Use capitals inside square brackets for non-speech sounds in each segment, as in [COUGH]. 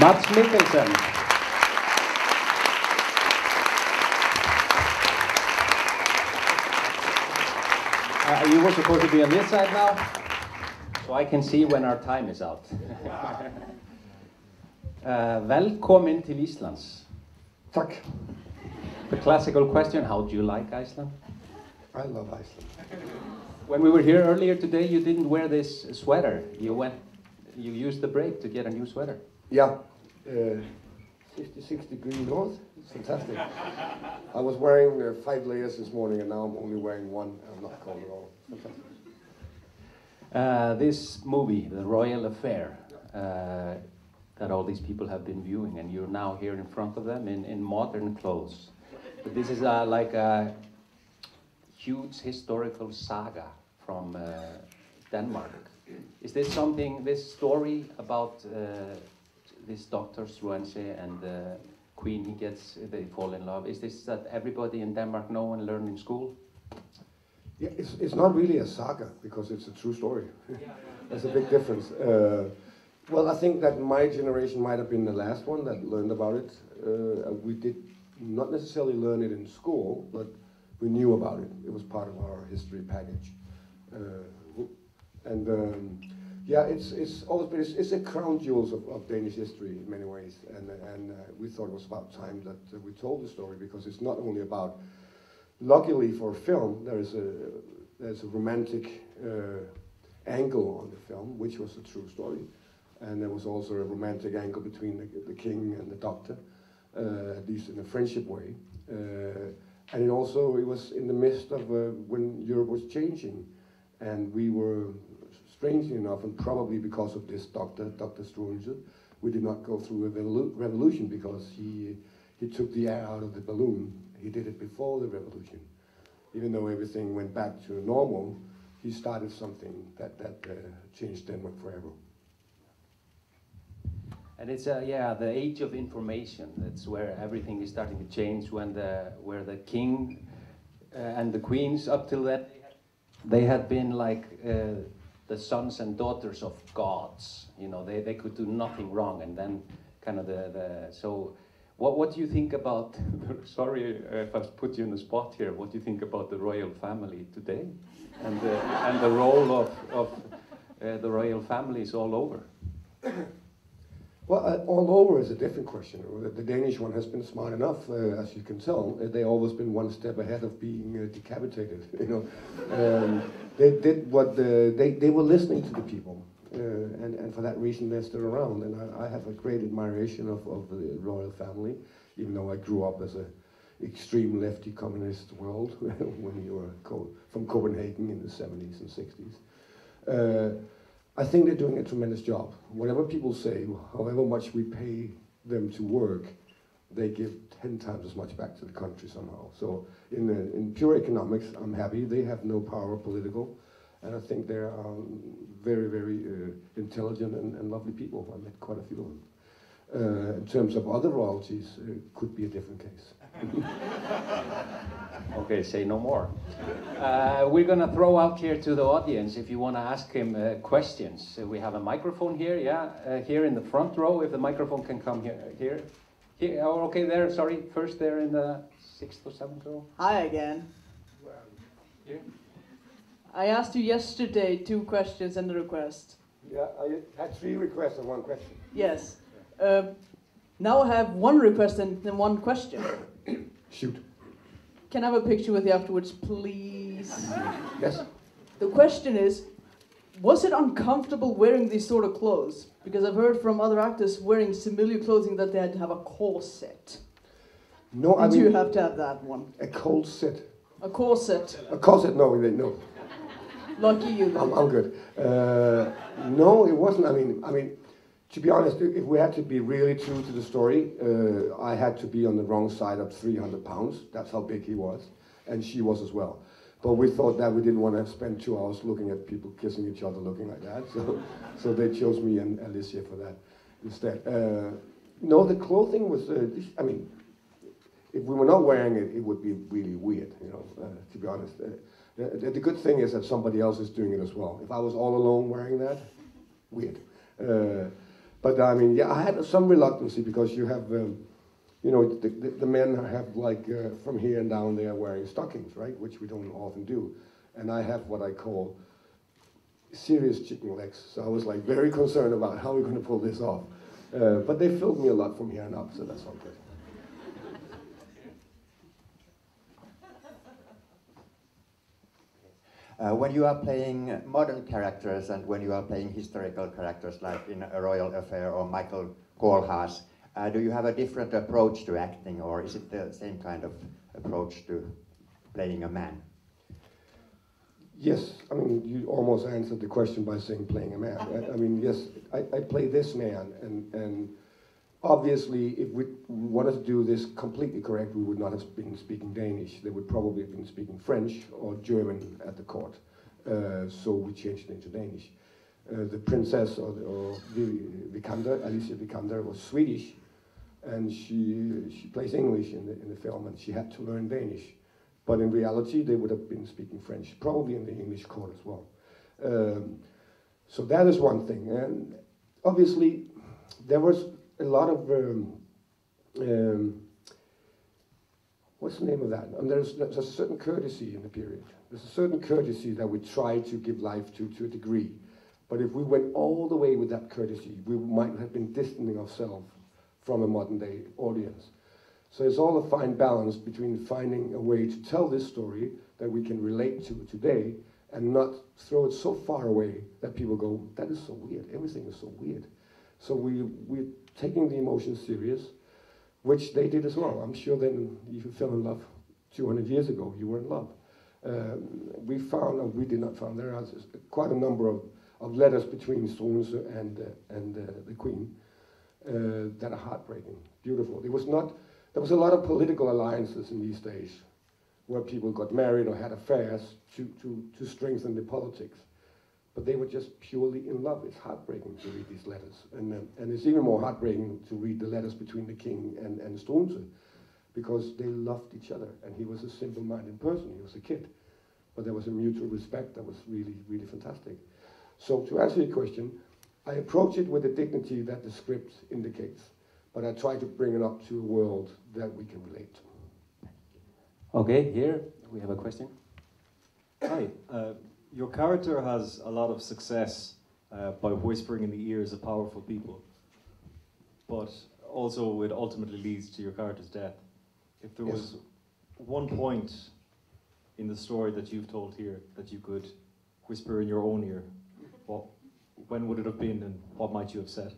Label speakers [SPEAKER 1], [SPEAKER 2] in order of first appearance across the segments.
[SPEAKER 1] Mads Mikkelsen. Uh, you were supposed to be on this side now, so I can see when our time is out. [LAUGHS] uh, velkomin til Íslands.
[SPEAKER 2] Takk.
[SPEAKER 1] The classical question, how do you like Iceland?
[SPEAKER 2] I love Iceland.
[SPEAKER 1] When we were here earlier today, you didn't wear this sweater. You went, you used the break to get a new sweater.
[SPEAKER 2] Yeah. Uh, 66 degree north. It's fantastic. I was wearing uh, five layers this morning and now I'm only wearing one. I'm not cold at all.
[SPEAKER 1] Uh, this movie, The Royal Affair, uh, that all these people have been viewing, and you're now here in front of them in, in modern clothes. But this is uh, like a huge historical saga from uh, Denmark. Is this something, this story about this Dr. Struensee and the queen he gets, they fall in love, is this that everybody in Denmark know and learn in school?
[SPEAKER 2] Yeah, it's, it's not really a saga because it's a true story. [LAUGHS] There's a big difference. Uh, well, I think that my generation might have been the last one that learned about it. Uh, we did not necessarily learn it in school, but we knew about it. It was part of our history package. Uh, and um, yeah, it's, it's always been, it's, it's a crown jewels of, of Danish history in many ways. And, and uh, we thought it was about time that uh, we told the story because it's not only about, luckily for film, there is a, there's a romantic uh, angle on the film, which was a true story. And there was also a romantic angle between the, the king and the doctor, uh, at least in a friendship way. Uh, and it also, it was in the midst of uh, when Europe was changing. And we were strangely enough, and probably because of this doctor, Dr. Struensee, we did not go through a revolu revolution because he, he took the air out of the balloon. He did it before the revolution. Even though everything went back to normal, he started something that, that uh, changed Denmark forever.
[SPEAKER 1] And it's uh, yeah the age of information. That's where everything is starting to change. When the where the king uh, and the queens up till that they had been like uh, the sons and daughters of gods. You know they, they could do nothing wrong. And then kind of the, the so what what do you think about? [LAUGHS] sorry if I put you in the spot here. What do you think about the royal family today and the, and the role of of uh, the royal families all over? [COUGHS]
[SPEAKER 2] Well, uh, all over is a different question. The Danish one has been smart enough, uh, as you can tell. Uh, they always been one step ahead of being uh, decapitated. [LAUGHS] You know, um, they did what the, they they were listening to the people, uh, and and for that reason they're still around. And I, I have a great admiration of, of the royal family, even though I grew up as a extreme lefty communist world [LAUGHS] when you were co from Copenhagen in the 70s and 60s. I think they're doing a tremendous job. Whatever people say, however much we pay them to work, they give 10 times as much back to the country somehow. So in, the, in pure economics, I'm happy. They have no power political. And I think they're um, very, very uh, intelligent and, and, lovely people. I met quite a few of them. Uh, in terms of other royalties, it could be a different case. [LAUGHS]
[SPEAKER 1] okay, say no more. Uh, we're going to throw out here to the audience if you want to ask him uh, questions. we have a microphone here, yeah, uh, here in the front row, if the microphone can come here. Here, here oh, okay, there, sorry, first there in the sixth or seventh row.
[SPEAKER 3] Hi again.
[SPEAKER 1] Here.
[SPEAKER 3] I asked you yesterday two questions and a request.
[SPEAKER 2] Yeah, I had three requests and one question.
[SPEAKER 3] Yes. Um, now I have one request and then one question.
[SPEAKER 2] Shoot.
[SPEAKER 3] Can I have a picture with you afterwards, please? [LAUGHS]
[SPEAKER 2] Yes.
[SPEAKER 3] The question is, was it uncomfortable wearing these sort of clothes? Because I've heard from other actors wearing similar clothing that they had to have a corset.
[SPEAKER 2] No,
[SPEAKER 3] Did
[SPEAKER 2] I mean,
[SPEAKER 3] you have to have that one?
[SPEAKER 2] a corset.
[SPEAKER 3] A corset.
[SPEAKER 2] A corset? No, no.
[SPEAKER 3] Lucky you.
[SPEAKER 2] I'm, I'm good. Uh, no, it wasn't. I mean, I mean, to be honest, if we had to be really true to the story, uh, I had to be on the wrong side of 300 pounds. That's how big he was, and she was as well. But we thought that we didn't want to spend two hours looking at people kissing each other, looking like that. So, so they chose me and Alicia for that instead. Uh, no, the clothing was. Uh, I mean, if we were not wearing it, it would be really weird. You know, uh, to be honest. Uh, the, the, good thing is that somebody else is doing it as well. If I was all alone wearing that, weird. But I mean, yeah, I had some reluctancy because you have, um, you know, the, the, the men have like uh, from here and down there wearing stockings, right? Which we don't often do. And I have what I call serious chicken legs. So I was like very concerned about how we're going to pull this off. Uh, but they filled me a lot from here and up, so that's all good.
[SPEAKER 4] Uh, when you are playing modern characters and when you are playing historical characters like in A Royal Affair or Michael Kohlhaas, uh, do you have a different approach to acting or is it the same kind of approach to playing a man?
[SPEAKER 2] Yes, I mean, you almost answered the question by saying playing a man. I, I mean, yes, I, I, play this man, and, and obviously, if we wanted to do this completely correct, we would not have been speaking Danish. They would probably have been speaking French or German at the court. Uh, so we changed it into Danish. Uh, the princess, or, or Vikander, Alicia Vikander, was Swedish, and she, she plays English in the, in the film, and she had to learn Danish. But in reality, they would have been speaking French, probably in the English court as well. Um, so that is one thing. And obviously, there was a lot of, um, um, what's the name of that? And there's, there's a certain courtesy in the period. There's a certain courtesy that we try to give life to to a degree. But if we went all the way with that courtesy, we might have been distancing ourselves from a modern day audience. So it's all a fine balance between finding a way to tell this story that we can relate to today and not throw it so far away that people go, that is so weird. Everything is so weird. So we, we're taking the emotions serious, which they did as well. I'm sure then if you fell in love 200 years ago, you were in love. Um, we found, or we did not find, there are quite a number of, of letters between Struensee and, uh, and uh, the Queen uh, that are heartbreaking, beautiful. It was not there was a lot of political alliances in these days where people got married or had affairs to, to, to strengthen the politics. But they were just purely in love. It's heartbreaking to read these letters. And, um, and it's even more heartbreaking to read the letters between the king and, and Struensee because they loved each other. And he was a simple-minded person. He was a kid. But there was a mutual respect that was really, really fantastic. So to answer your question, I approach it with the dignity that the script indicates but I try to bring it up to a world that we can relate to.
[SPEAKER 1] Okay, here we have a question.
[SPEAKER 5] Hi, uh, your character has a lot of success uh, by whispering in the ears of powerful people, but also it ultimately leads to your character's death. If there
[SPEAKER 2] yes.
[SPEAKER 5] was one point in the story that you've told here that you could whisper in your own ear, what, when would it have been and what might you have said?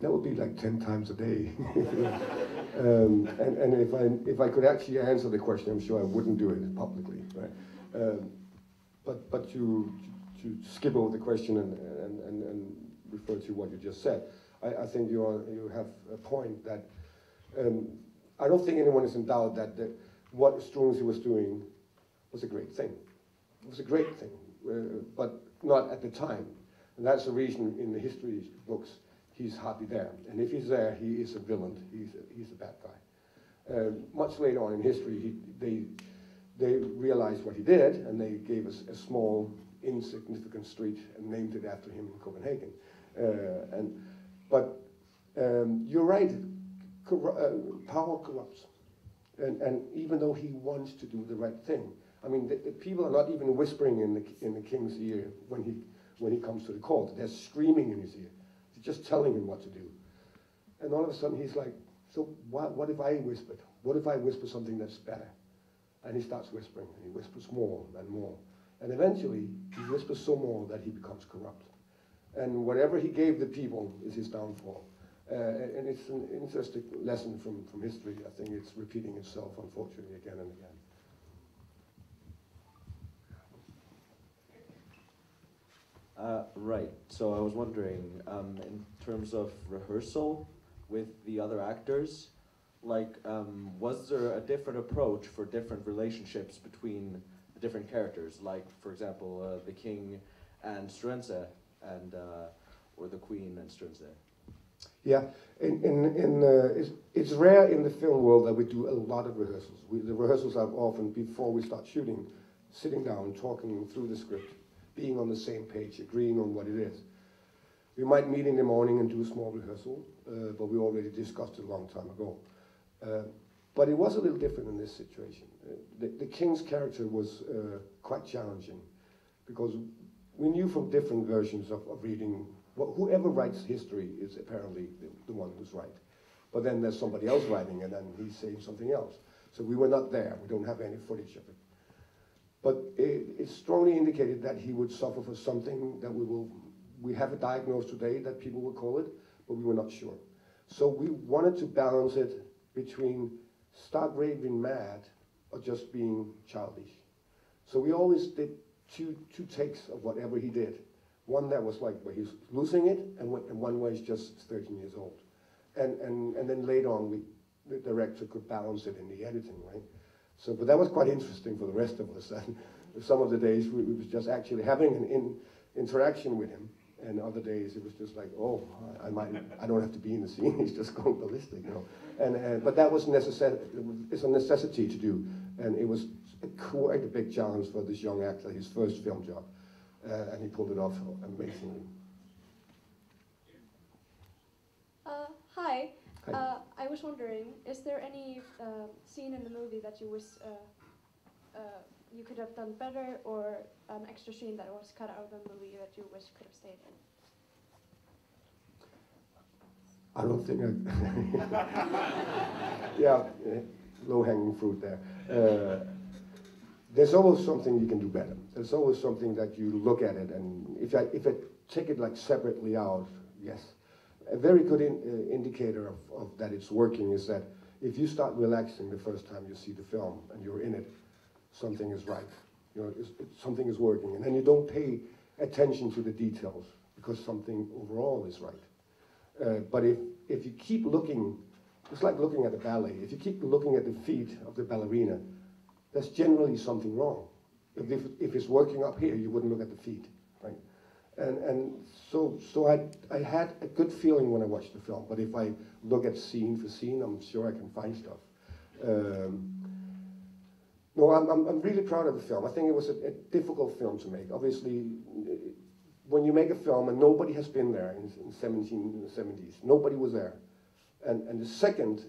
[SPEAKER 2] That would be like 10 times a day. [LAUGHS] um, and, and if I, if I could actually answer the question, I'm sure I wouldn't do it publicly, right? Um, but, but to, to skip over the question and, and, and, and refer to what you just said, I, I think you, are, you have a point that um, I don't think anyone is in doubt that, what Struensee was doing was a great thing. It was a great thing, uh, but not at the time. And that's the reason in the history books he's hardly there. And if he's there, he is a villain. He's a, he's a bad guy. Uh, much later on in history, he, they, they realized what he did, and they gave us a small, insignificant street and named it after him in Copenhagen. Uh, and, but um, you're right, Cor uh, power corrupts. And, and even though he wants to do the right thing, I mean, the, the people are not even whispering in the, in the king's ear when he, when he comes to the court. They're screaming in his ear just telling him what to do. And all of a sudden he's like, so what, what if I whispered? What if I whisper something that's better? And he starts whispering, and he whispers more and more. And eventually, he whispers so more that he becomes corrupt. And whatever he gave the people is his downfall. Uh, and it's an interesting lesson from, from history. I think it's repeating itself, unfortunately, again and again.
[SPEAKER 6] Uh, right. So I was wondering, um, in terms of rehearsal with the other actors, like, um, was there a different approach for different relationships between the different characters? Like, for example, uh, the king and Struensee, and uh, or the queen and Struensee.
[SPEAKER 2] Yeah, in, in, in, uh, it's, it's rare in the film world that we do a lot of rehearsals. We, the rehearsals are often before we start shooting, sitting down, talking through the script, being on the same page, agreeing on what it is. We might meet in the morning and do a small rehearsal, uh, but we already discussed it a long time ago. Uh, but it was a little different in this situation. Uh, the, the king's character was uh, quite challenging because we knew from different versions of, of reading, well, whoever writes history is apparently the, the one who's right. But then there's somebody else writing, and then he's saying something else. So we were not there. We don't have any footage of it. But it, it strongly indicated that he would suffer for something that we will, we have a diagnosis today that people will call it, but we were not sure. So we wanted to balance it between stark raving mad or just being childish. So we always did two, two takes of whatever he did. One that was like where he's losing it, and one where he's just 13 years old. And, and, and then later on, we, the director could balance it in the editing, right? So, but that was quite interesting for the rest of us. [LAUGHS] And some of the days we, we was just actually having an in, interaction with him, and other days it was just like, oh, I, I might, I don't have to be in the scene. [LAUGHS] He's just going ballistic, you know. And, and but that was necessary. It's a necessity to do, and it was quite a big challenge for this young actor, his first film job, uh, and he pulled it off amazingly.
[SPEAKER 7] Uh, hi.
[SPEAKER 2] Hi.
[SPEAKER 7] Uh, I was wondering, is there any uh, scene in the movie that you wish uh, uh, you could have done better, or an extra scene that was cut out of the movie that you wish could have stayed in?
[SPEAKER 2] I don't think I. [LAUGHS] yeah, low hanging fruit there. Uh, there's always something you can do better. There's always something that you look at it, and if I, if I take it like separately out, yes. A very good in, uh, indicator of, of that it's working is that if you start relaxing the first time you see the film and you're in it, something is right. You know, it's, something is working, and then you don't pay attention to the details because something overall is right. Uh, but if, if you keep looking, it's like looking at a ballet. If you keep looking at the feet of the ballerina, there's generally something wrong. If, if, if it's working up here, you wouldn't look at the feet? And, and so, so I, I had a good feeling when I watched the film, but if I look at scene for scene, I'm sure I can find stuff. Um, no, I'm, I'm, I'm really proud of the film. I think it was a, a difficult film to make. Obviously, when you make a film and nobody has been there in, in 1770s, nobody was there. And, and the second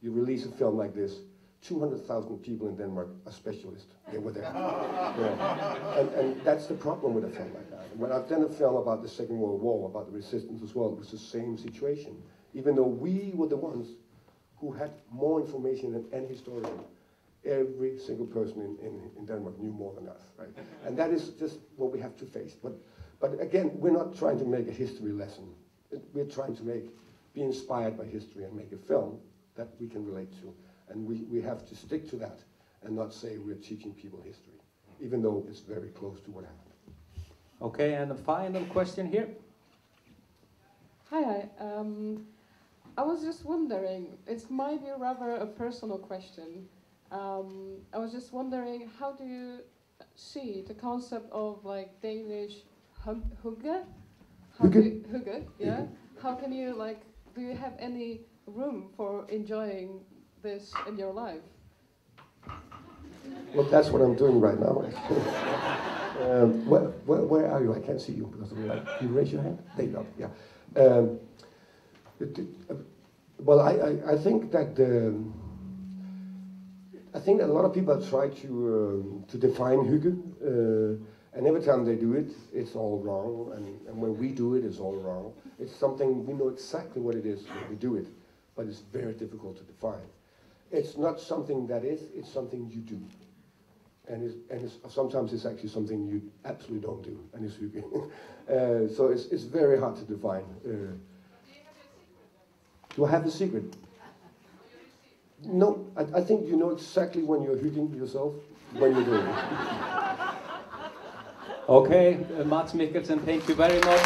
[SPEAKER 2] you release a film like this, 200,000 people in Denmark are specialists. They were there. yeah. and, and that's the problem with a film like that. When I've done a film about the Second World War, about the resistance as well, it was the same situation. Even though we were the ones who had more information than any historian, every single person in, in, in Denmark knew more than us, right? And that is just what we have to face. But, but again, we're not trying to make a history lesson. We're trying to make, be inspired by history and make a film that we can relate to. And we, we have to stick to that and not say we're teaching people history, even though it's very close to what happened.
[SPEAKER 1] Okay, and the final question here.
[SPEAKER 8] Hi, hi. Um, I was just wondering, it might be rather a personal question. Um, I was just wondering, how do you see the concept of like Danish hug- hygge? How hygge, yeah. How can you like? Do you have any room for enjoying this in your life?
[SPEAKER 2] Well, that's what I'm doing right now. [LAUGHS] um, where, where, where, are you? I can't see you because of the light. You raise your hand? There you go. Yeah. Um, it, uh, well, I, I, I, think that um, I think that a lot of people try to um, to define hygge, uh, and every time they do it, it's all wrong. And, and when we do it, it's all wrong. It's something we know exactly what it is when we do it, but it's very difficult to define. It's not something that is, it's something you do. And, it's, and it's, sometimes it's actually something you absolutely don't do, and it's [LAUGHS] uh, so it's, it's very hard to define. Uh, do I have the secret? No, I, I, think you know exactly when you're hygging yourself, when you're doing it.
[SPEAKER 1] Okay, uh, Mads Mikkelsen, thank you very much.